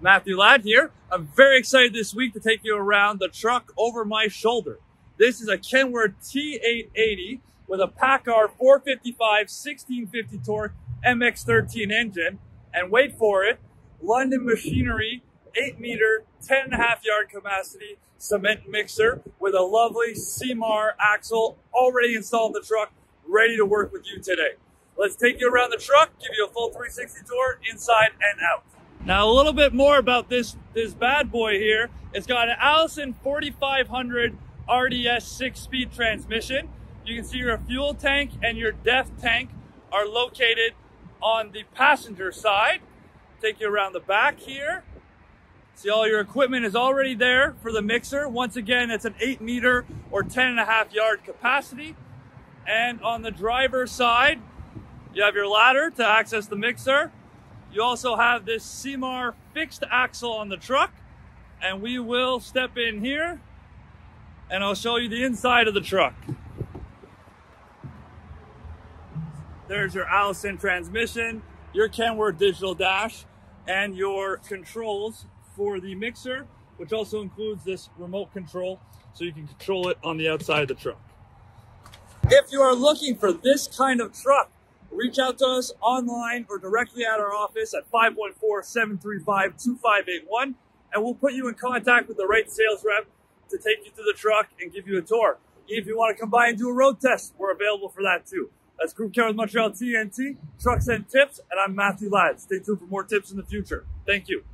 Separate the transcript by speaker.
Speaker 1: Matthew Ladd here. I'm very excited this week to take you around the truck over my shoulder. This is a Kenworth T880 with a PACCAR 455 1650 torque MX13 engine. And wait for it, London Machinery 8 meter, 10 and a half yard capacity cement mixer with a lovely CMAR axle already installed in the truck, ready to work with you today. Let's take you around the truck, give you a full 360 tour inside and out. Now a little bit more about this, this bad boy here. It's got an Allison 4500 RDS six speed transmission. You can see your fuel tank and your DEF tank are located on the passenger side. Take you around the back here. See all your equipment is already there for the mixer. Once again, it's an eight meter or 10 and a half yard capacity. And on the driver's side, you have your ladder to access the mixer. You also have this CMAR fixed axle on the truck. And we will step in here and I'll show you the inside of the truck. There's your Allison transmission, your Kenworth digital dash, and your controls for the mixer, which also includes this remote control, so you can control it on the outside of the truck. If you are looking for this kind of truck, reach out to us online or directly at our office at 514-735-2581, and we'll put you in contact with the right sales rep to take you to the truck and give you a tour. If you want to come by and do a road test, we're available for that too. That's Groupe Kenworth Montreal TNT, Trucks and Tips, and I'm Matthew Ladd. Stay tuned for more tips in the future. Thank you.